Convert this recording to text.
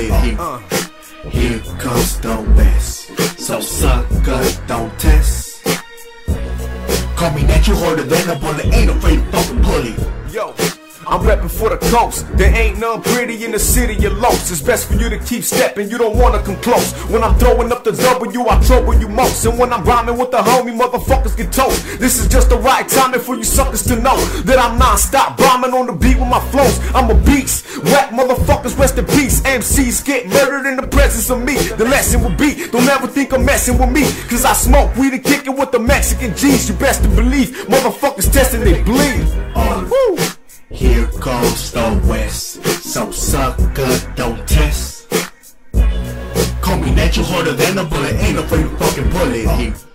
Here, here uh. comes the West. So sucker, don't test. Call me natural harder than a bullet. Ain't afraid to fucking pull it. Yo. I'm reppin' for the coast. There ain't none pretty in the city you're lost. It's best for you to keep steppin', you don't wanna come close. When I'm throwing up the W, I trouble you most. And when I'm rhyming with the homie, motherfuckers get toast. This is just the right timing for you suckers to know that I'm non-stop bombing on the beat with my flows. I'm a beast. Whack motherfuckers, rest in peace. MCs get murdered in the presence of me. The lesson will be, don't ever think I'm messing with me. Cause I smoke weed and kick it with the Mexican G's. You best to believe, motherfuckers testing they bleed. Goes the West. So sucker, don't test. Call me natural harder than a bullet. Ain't afraid to fucking. Here.